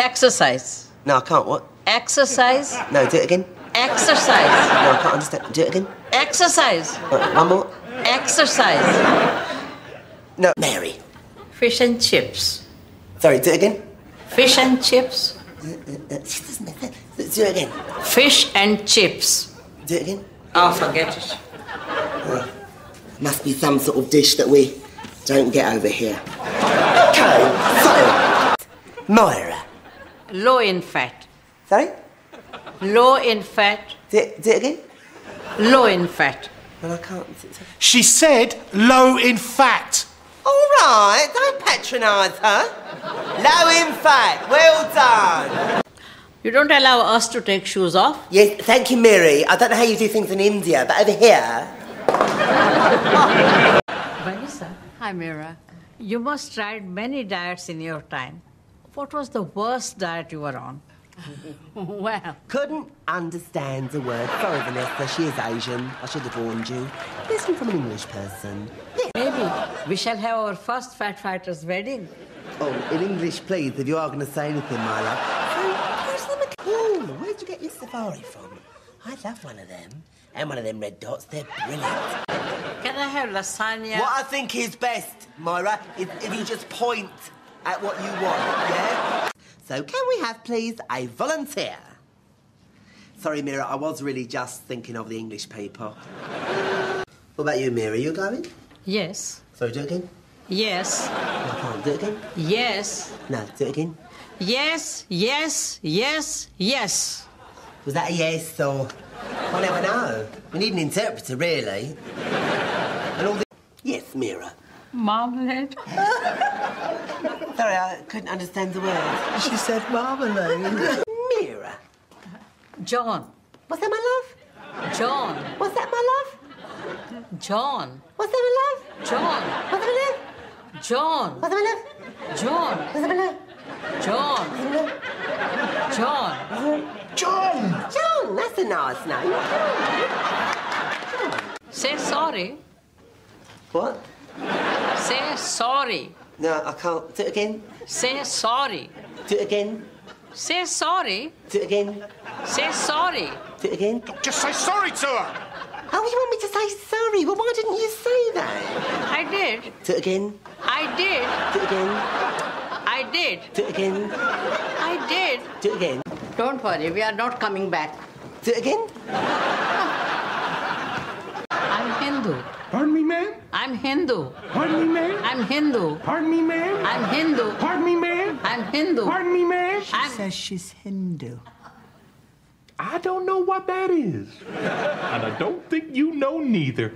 Exercise. No, I can't. What? Exercise. No, do it again. Exercise. No, I can't understand. Do it again. Exercise. Uh, one more. Exercise. No, Mary. Fish and chips. Sorry, do it again. Fish and chips. She doesn't make sense. Do it again. Fish and chips. Do it again. Oh, forget it. Must be some sort of dish that we don't get over here. Okay, so Moira. Low in fat. Sorry. Low in fat. Do it, do it again. Low in fat. Well, I can't. She said low in fat. All right, don't patronise her. Low in fat. Well done. You don't allow us to take shoes off? Yes, thank you, Mary. I don't know how you do things in India, but over here. Vanessa. Hi, Mira. You must have tried many diets in your time. What was the worst diet you were on? well, Couldn't understand the word. Sorry, Vanessa, she is Asian. I should have warned you. Listen from an English person. maybe we shall have our first Fat Fighters wedding. Oh, in English, please, if you are going to say anything, my love. Where's the McCool? Oh, where'd you get your safari from? I love one of them. And one of them red dots. They're brilliant. Can I have lasagna? What I think is best, Myra, is if you just point at what you want, yeah? So, can we have, please, a volunteer? Sorry, Mira, I was really just thinking of the English paper. what about you, Mira? You going? Yes. Sorry, do it again. Yes. No, I can't. Do it again. Yes. No, do it again. Yes. Yes. Yes. Yes. Was that a yes or? I never know. We need an interpreter, really. And all the. Yes, Mira. Marmalade. Sorry, I couldn't understand the word. She said marmalade. Eh? Mira. John. What's that, my love? John. What's that, my love? John. What's that, my love? John. What's that, my love? John. What's that, my love? John. What's that, my love? John. John. John. John. That's a nice name. Say sorry. What? Say sorry. No, I can't. Do it again. Say sorry. Do it again. Say sorry. Do it again. Say sorry. Do it again. Just say sorry to her. Oh, you want me to say sorry? Well, why didn't you say that? I did. Do it again. I did. Do it again. I did. Do it again. I did. Do it again. Don't worry, we are not coming back. Do it again. I'm Hindu. Pardon me, ma'am? I'm Hindu. Pardon me, ma'am? I'm Hindu. Pardon me, ma'am? I'm Hindu. Pardon me, ma'am? I'm Hindu. Pardon me, ma'am? I'm Says she's Hindu. I don't know what that is. And I don't think you know neither.